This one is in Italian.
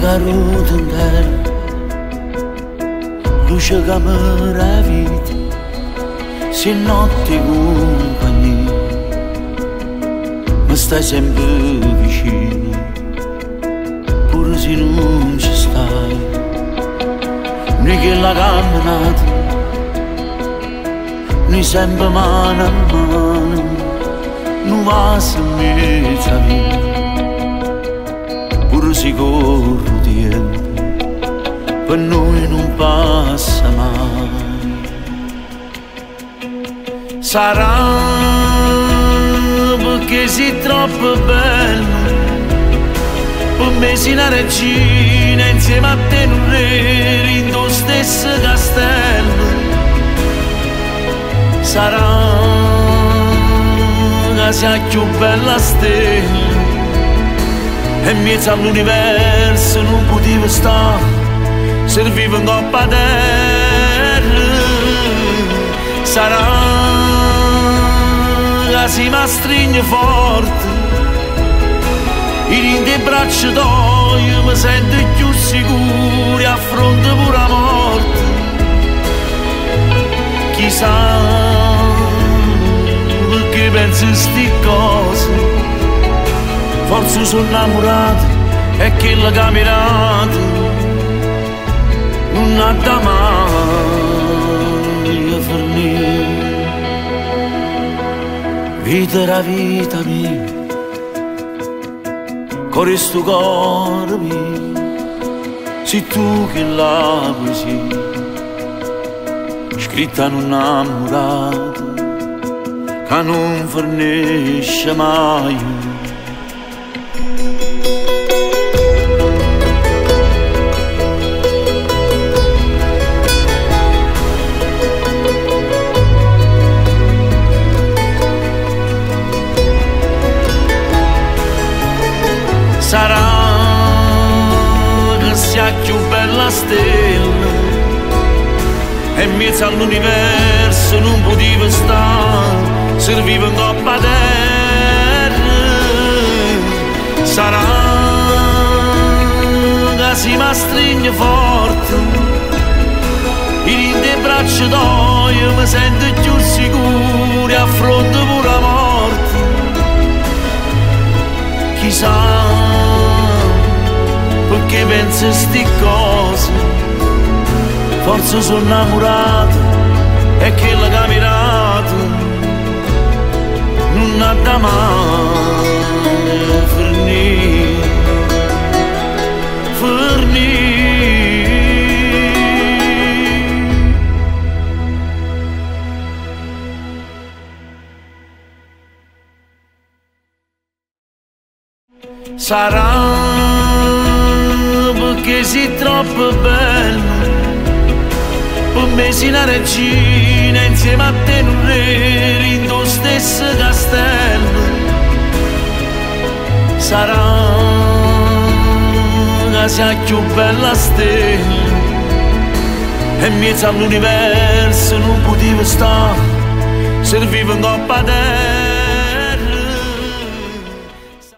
caruta in terra, luce che mi ravvita, se notte compagnia, mi stai sempre vicino, pure se non ci stai, noi che la camminata, noi sempre mano a mano, non va a mezza vita pur si tempo, per noi non passa mai. Sarà perché sei troppo bello, per me sei una regina insieme a te un re in tuo stesso castello. Sarà che sia più bella stella e in mezzo all'universo non potevo stare, servivo in coppa terra. Sarà che si mi stringe forte, in te braccia d'oio mi sento più sicuro e affronto pure la morte. Chissà perché penso sti cose forse sono innamorato e che la camerato non ha da mai a fornire. Vita la vita mia con questo cuore mio. Sei tu che la poesia scritta in un innamorato che non fornisce mai più bella stella e mezzo all'universo non potevo stare servivo in coppa terra sarà che si mi stringe forte. In te braccia d'oio mi sento più sicuro e affronto pure la morte. Chissà perché penso sti cose forse sono innamorato e che la camerato non ha da mai fornire fornire. Sarà che sei troppo bello. Per me sei regina insieme a te un re in tuo stesso castello. Sarà che sia più bella stella. E mezzo all'universo non potevo stare. Servivo in coppa terra